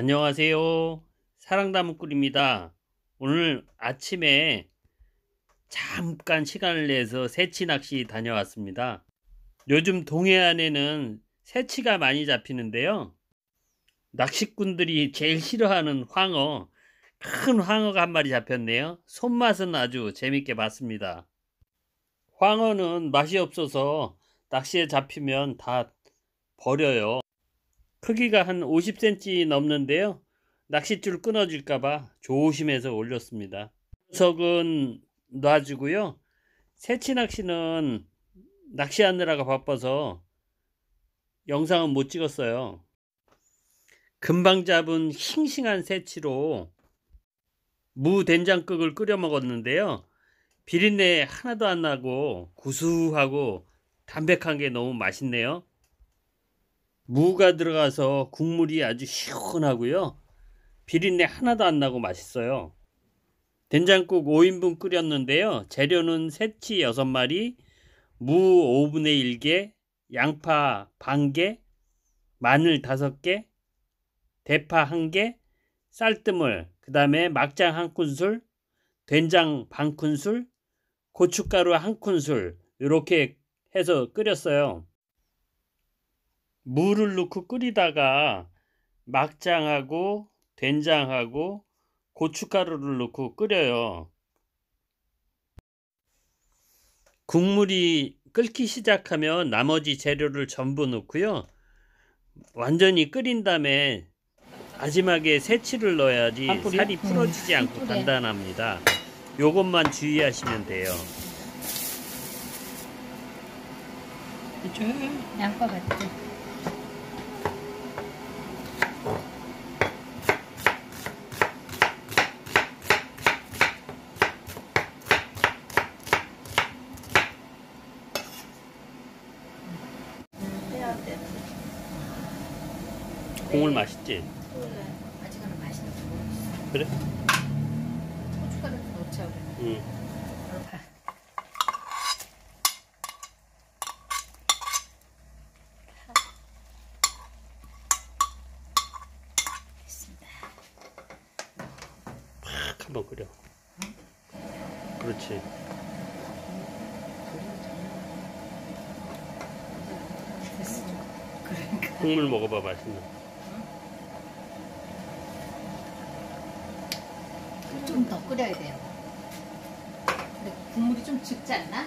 안녕하세요. 사랑나무꾼입니다. 오늘 아침에 잠깐 시간을 내서 새치 낚시 다녀왔습니다. 요즘 동해안에는 새치가 많이 잡히는데요. 낚시꾼들이 제일 싫어하는 황어, 큰 황어가 한 마리 잡혔네요. 손맛은 아주 재밌게 봤습니다. 황어는 맛이 없어서 낚시에 잡히면 다 버려요. 크기가 한 50cm 넘는데요. 낚싯줄 끊어질까봐 조심해서 올렸습니다. 녀석은 놔주고요. 새치 낚시는 낚시하느라가 바빠서 영상은 못 찍었어요. 금방 잡은 싱싱한 새치로 무 된장국을 끓여 먹었는데요. 비린내 하나도 안 나고 구수하고 담백한 게 너무 맛있네요. 무가 들어가서 국물이 아주 시원하고요. 비린내 하나도 안 나고 맛있어요. 된장국 5인분 끓였는데요. 재료는 새치 6마리, 무 5분의 1개, 양파 반개, 마늘 5개, 대파 1개, 쌀뜨물, 그 다음에 막장 한 큰술, 된장 반 큰술, 고춧가루 한 큰술 이렇게 해서 끓였어요. 물을 넣고 끓이다가 막장하고 된장하고 고춧가루를 넣고 끓여요. 국물이 끓기 시작하면 나머지 재료를 전부 넣고요. 완전히 끓인 다음에 마지막에 새치를 넣어야지 살이 풀어지지 않고 단단합니다. 요것만 주의하시면 돼요. 양파 같 지? 해야 돼. 국물 맛있지? 아직은 맛있는 거 모르겠어. 그래? 고춧가루도 넣자 우리. 응. 됐습니다. 팍 한번 끓여. 그렇지. 됐어. 그러니까. 국물 먹어봐 맛있는. 좀 더 끓여야 돼요. 근데 국물이 좀 짙지 않나?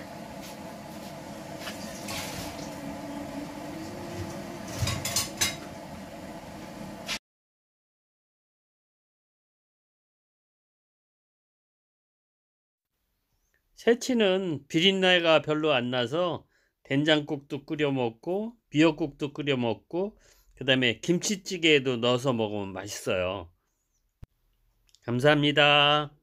새치는 비린내가 별로 안 나서 된장국도 끓여 먹고 미역국도 끓여 먹고 그 다음에 김치찌개에도 넣어서 먹으면 맛있어요. 감사합니다.